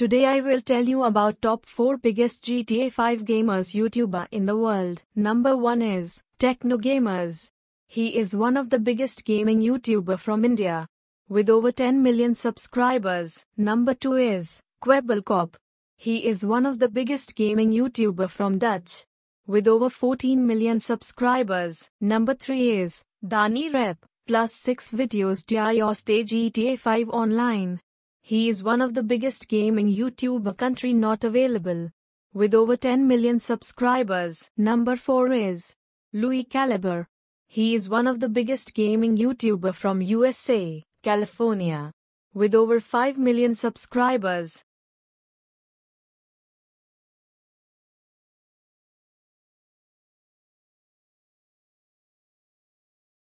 Today I will tell you about top 4 biggest GTA 5 gamers YouTuber in the world. Number 1 is Techno Gamerz. He is one of the biggest gaming YouTuber from India with over 10 million subscribers. Number 2 is Kwebbelkop. He is one of the biggest gaming YouTuber from Dutch with over 14 million subscribers. Number 3 is Dani Rep plus 6 videos to iOS GTA 5 online. He is one of the biggest gaming YouTuber country not available. With over 10 million subscribers. Number 4 is Lui Calibre. He is one of the biggest gaming YouTuber from USA, California. With over 5 million subscribers.